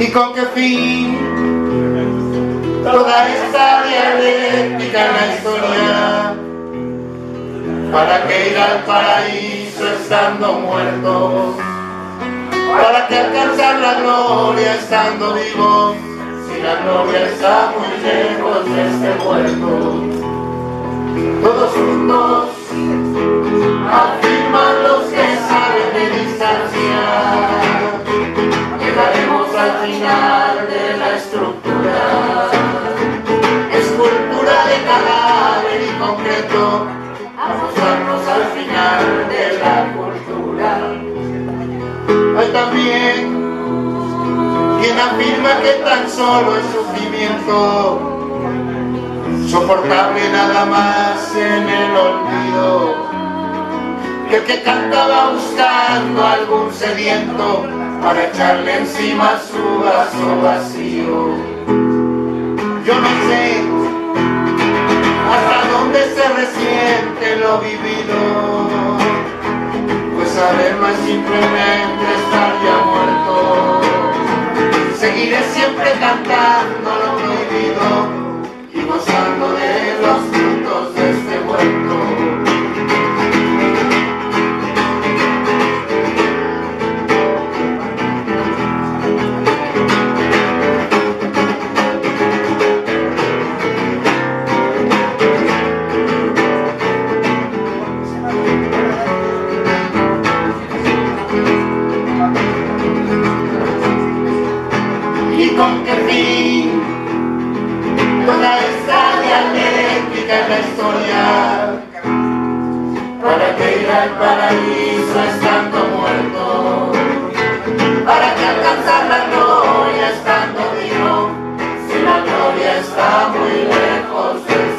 ¿Y con qué fin? Toda esta dialéctica en la historia. ¿Para qué ir al paraíso estando muerto? ¿Para qué alcanzar la gloria estando vivo? Si la gloria está muy lejos de este muerto. Todos juntos A mostrarnos al final de la cultura. Hay también quien afirma que tan solo es sufrimiento soportable nada más en el olvido. Que el que cantaba buscando algún sediento para echarle encima su vaso vacío. Se resiente lo vivido, pues saber no es simplemente estar ya muerto. Seguiré siempre cantando lo prohibido y gozando de los la historia, para que ir al paraíso estando muerto, para que alcanzar la gloria estando vivo, si la gloria está muy lejos